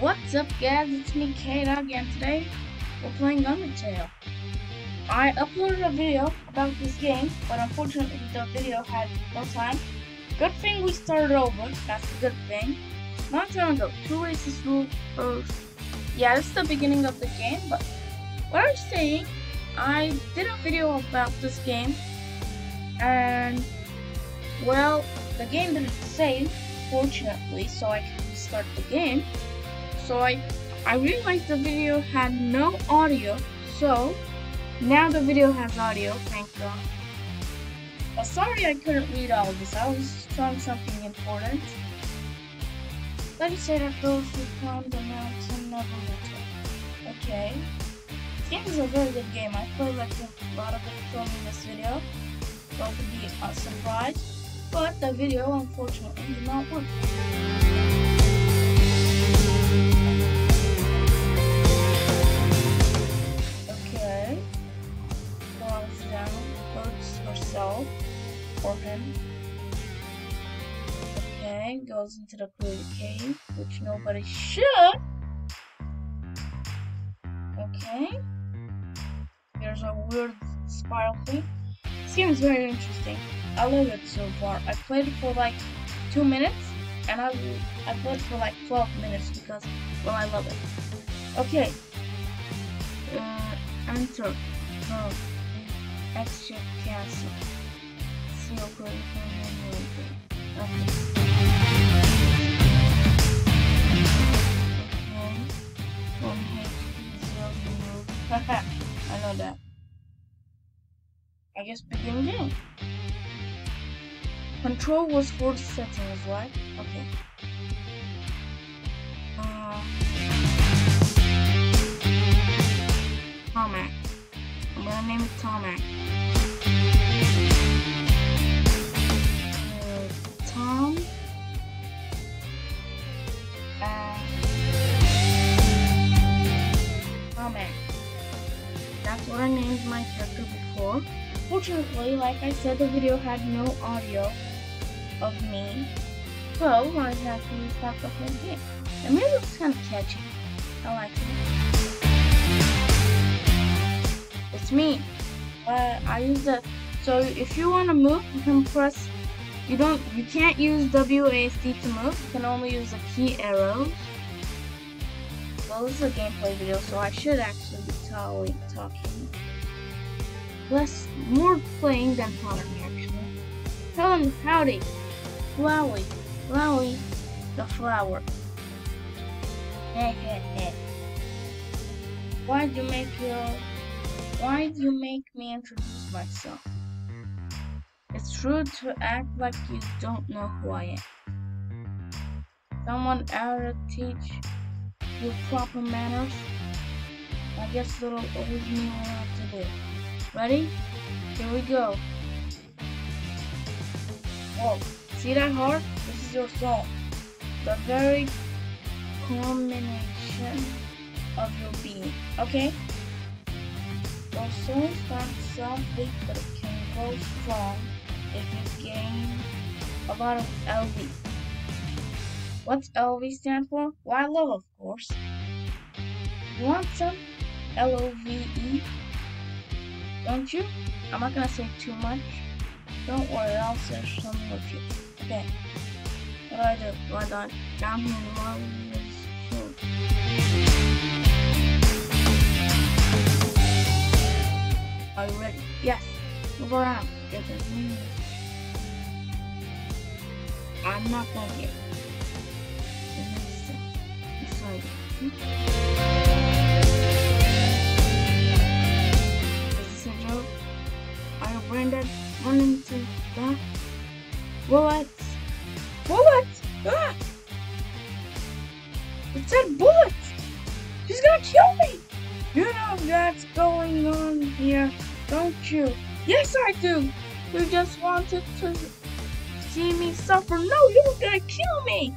What's up guys, it's me K-Dog and today we're playing Undertale. I uploaded a video about this game, but unfortunately the video had no time. Good thing we started over, that's a good thing. Long time ago, two races rule first. Yeah, this is the beginning of the game, but what I was saying, I did a video about this game, and well, the game didn't save, fortunately, so I can start the game. So I, I realized the video had no audio, so now the video has audio, thank God. Uh, sorry I couldn't read all of this, I was trying something important. Let me say that those who climb the mountain never return. Okay. This game is a very good game. I feel like a lot of it filming this video. So it could be a surprise. But the video unfortunately did not work. Him. Okay, goes into the polluted cave, which nobody should. Okay. There's a weird spiral thing. Is very interesting. I love it so far. I played for like two minutes, and I I played for like 12 minutes because well I love it. Okay. Uh, enter. Oh. Extra I know that. I guess begin game. Control was for settings, right? Okay. Uh, Tomac. I'm gonna name it Tomac. Like I said, the video had no audio of me, so I to restart the whole game. The music's kind of catchy. I like it. It's me. Uh, I use the so if you want to move, you can press. You don't. You can't use WASD to move. You can only use the key arrows. Well, this is a gameplay video, so I should actually be talking. Less, more playing than talking actually. Tell him howdy. Flowey, Flowey, the flower. Why'd you make your... Why'd you make me introduce myself? It's rude to act like you don't know who I am. Someone out to teach you proper manners? I guess little old me will have to do. Ready? Here we go. Whoa. See that heart? This is your soul. The very culmination of your being. Okay? Your soul starts softly, but it can grow strong if you gain a lot of LV. What's LV stand for? Why love, of course. You want some? L-O-V-E? Don't you? I'm not gonna say too much. Don't worry, I'll say some with you. Okay. What do I do? Do I go down here this Are you ready? Yes. Move around. Get the. I'm not yet. Inside. Is this You just wanted to see me suffer. No, you were gonna kill me!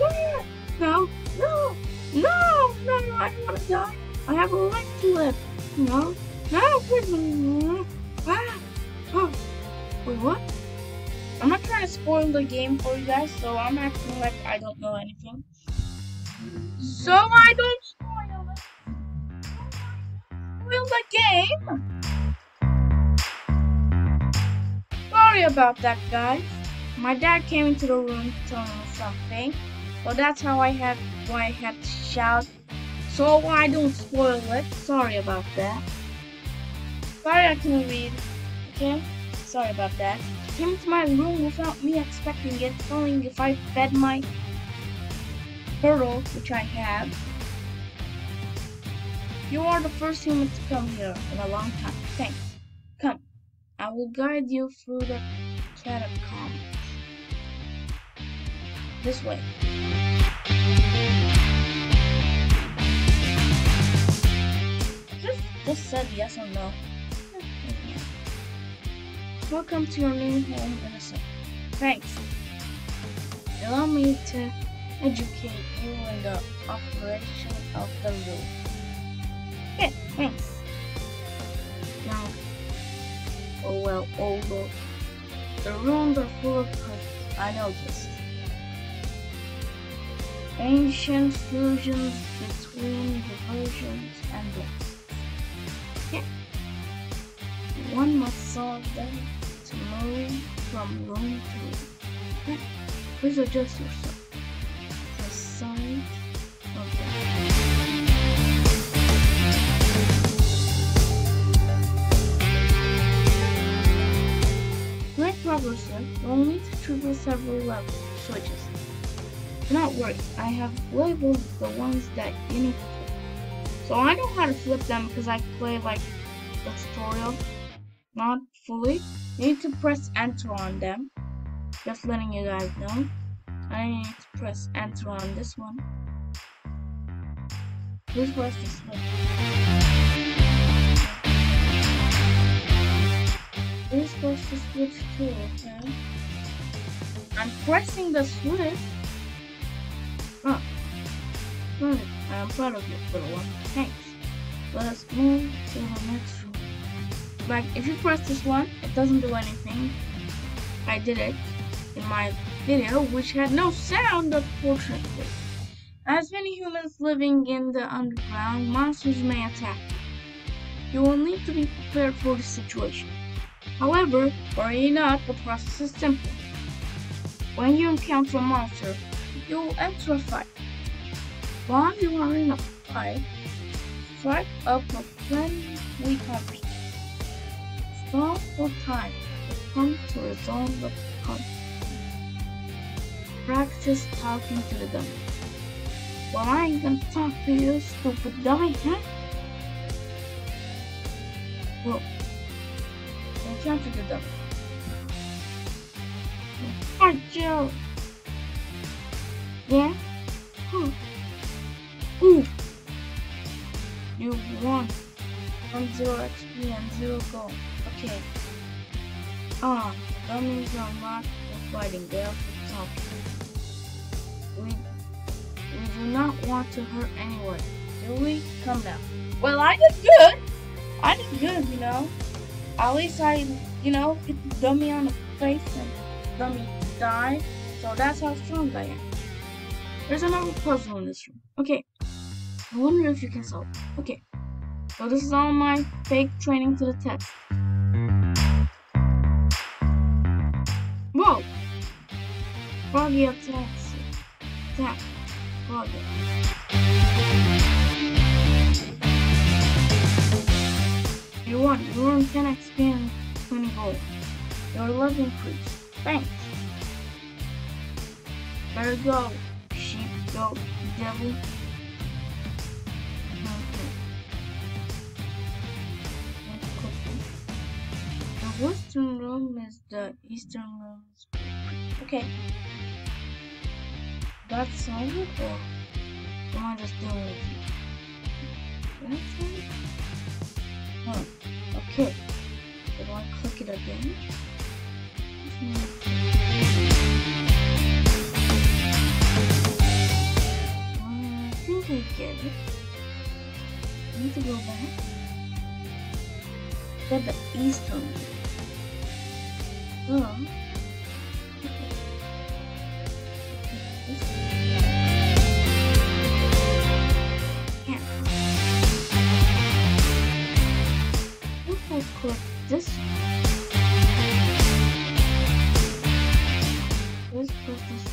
Ah! No, no, no, no, I don't wanna die. I have a right to live. No, no. Ah! Oh. Wait, what? I'm not trying to spoil the game for you guys, so I'm acting like I don't know anything. So I don't spoil it. Spoil the game. Sorry about that, guys. My dad came into the room to tell me something. Well, that's how I had why I had to shout. So I don't spoil it. Sorry about that. Sorry I couldn't read. Okay? Sorry about that. Came into my room without me expecting it, knowing if I fed my turtle, which I have. You are the first human to come here in a long time. Thanks. I will guide you through the catacombs. This way. Just, just said yes or no. Welcome to your new home, innocent. Thanks. Allow me to educate you in the operation of the room. Yeah, thanks. Now, oh well, although the rooms are full of puzzles, I noticed. Ancient fusions between diversions and books. Yeah. One must solve them to move from room to room. Please adjust yourself. You'll need to traverse several level switches. Not worry, I have labeled the ones that you need to flip. So I know how to flip them because I play like the tutorial. Not fully. You need to press enter on them. Just letting you guys know. I need to press enter on this one. Please press the switch. Please press the switch too, okay? I'm pressing the switch. Oh. Good. I'm proud of you, little one. Thanks. Let's move to the next room. Like, if you press this one, it doesn't do anything. I did it in my video, which had no sound, unfortunately. As many humans living in the underground, monsters may attack you. You will need to be prepared for the situation. However, worry not, the process is simple. When you encounter a monster, you will enter a fight. While you are in a fight, strike up a friendly conversation. Stop for time to come to resolve the conflict. Practice talking to the dummy. Well, I ain't gonna talk to you, stupid dummy, huh? Well, encounter the dummy. Hi, Joe. Yeah? Huh. Ooh. You won. From zero XP and zero gold. Okay. Ah, dummies are not for fighting, they talking. We, we do not want to hurt anyone, do we? Come now. Well, I did good. I did good, you know. At least I, you know, hit the dummy on the face and dummy died. So that's how strong I am. There's another puzzle in this room. Okay. I wonder if you can solve. Okay. So this is all my fake training to the test. Whoa! Froggy attacks. Attack. Froggy. You won. You earned 10 XP and 20 gold. Your love increased. Thanks. Better go, sheep, goat, devil. The western room is the eastern room. Okay. That's it or am I just doing it? That's it? Huh. Okay. Do I click it again? Hmm. I think I get it. I need to go back. Get the eastern. Oh. click this. Let's this.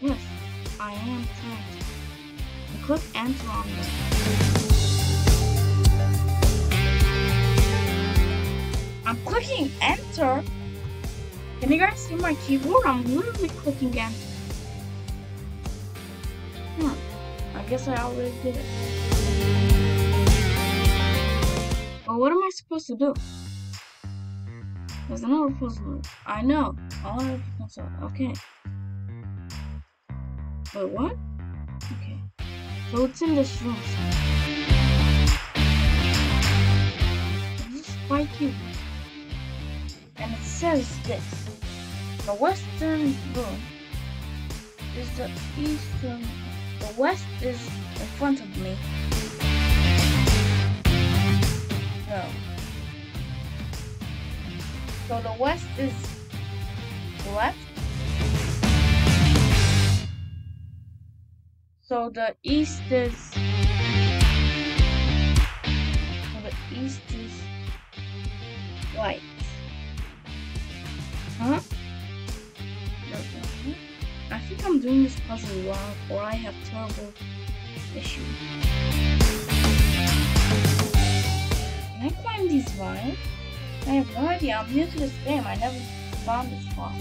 Yes, I am trapped. I click enter on this. I'm clicking enter. Can you guys see my keyboard? I'm literally clicking enter. Hmm. I guess I already did it. Well, what am I supposed to do? Another puzzle. I know. All puzzle. Okay. But what? Okay. So it's in this room. This white cube. And it says this. The western room is the eastern. The west is in front of me. So the west is left. So the east is. So the east is white. Huh? I think I'm doing this puzzle wrong, or I have terrible issues. Can I climb these vines? I have no idea. I'm new to this game. I never found this spot.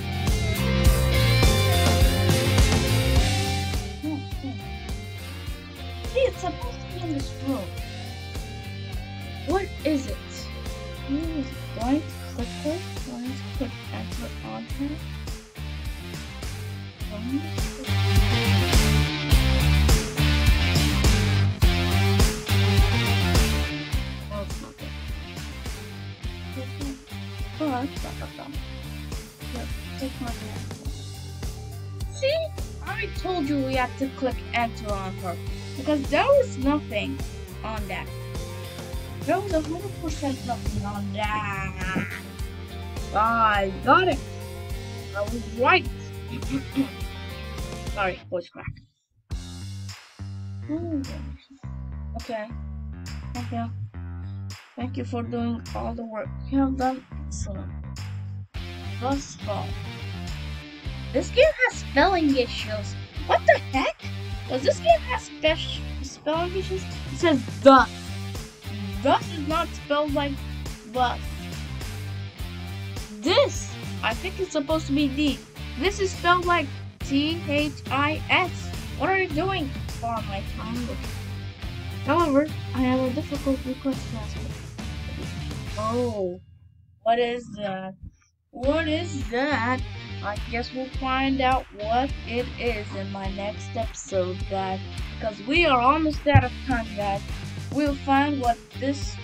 See, it's supposed to be in this room. What is it? Hmm, do I need to click it? Do I need to click enter on? No, to click enter on her. Because there was nothing on that. There was a hundred percent nothing on that. I got it. I was right. Sorry, voice crack. Okay. Thank you. Thank you for doing all the work you have done. Excellent. Thus far. This game has spelling issues. What the heck? Does this game have spe- spelling issues? It says thus. Thus is not spelled like thus. This, I think it's supposed to be D. This is spelled like T H I S. What are you doing? For my time. However, I have a difficult request to ask you. Oh, what is that? What is that? I guess we'll find out what it is in my next episode, guys. Because we are almost out of time, guys. We'll find what this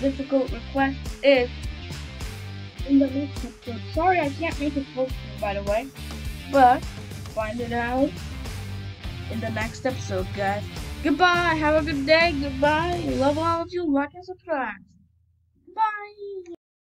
difficult request is in the next episode. Sorry, I can't make it full by the way. But, find it out in the next episode, guys. Goodbye. Have a good day. Goodbye. Love all of you. Like and subscribe.